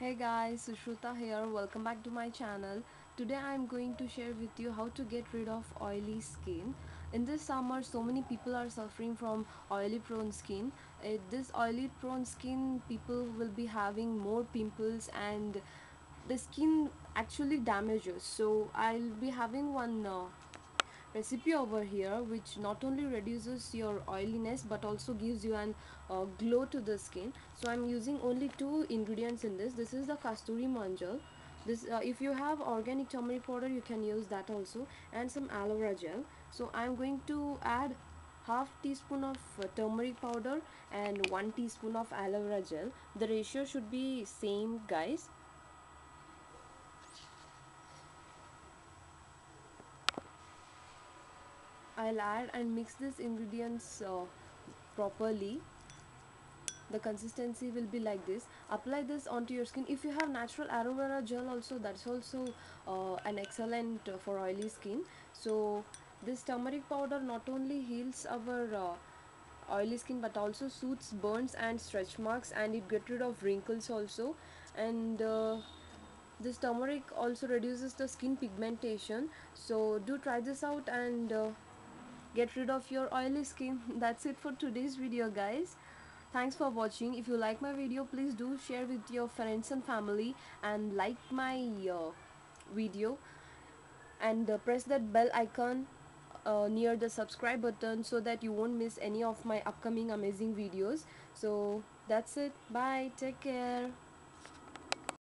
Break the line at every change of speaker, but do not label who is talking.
Hey guys, Sushrutha here. Welcome back to my channel. Today I am going to share with you how to get rid of oily skin. In this summer, so many people are suffering from oily prone skin. Uh, this oily prone skin, people will be having more pimples and the skin actually damages. So I'll be having one uh, recipe over here which not only reduces your oiliness but also gives you an uh, glow to the skin. So i'm using only two ingredients in this. This is the kasturi manjal. This uh, if you have organic turmeric powder you can use that also and some aloe vera gel. So i'm going to add half teaspoon of uh, turmeric powder and one teaspoon of aloe vera gel. The ratio should be same guys I'll add and mix these ingredients uh, properly. The consistency will be like this. Apply this onto your skin. If you have natural aloe vera gel also that's also uh, an excellent uh, for oily skin. So this turmeric powder not only heals our uh, oily skin but also soothes burns and stretch marks and it get rid of wrinkles also. And uh, this turmeric also reduces the skin pigmentation. So do try this out and uh, get rid of your oily skin. That's it for today's video guys. Thanks for watching. If you like my video please do share with your friends and family and like my uh, video. And uh, press that bell icon uh, near the subscribe button so that you won't miss any of my upcoming amazing videos. So that's it. Bye. Take care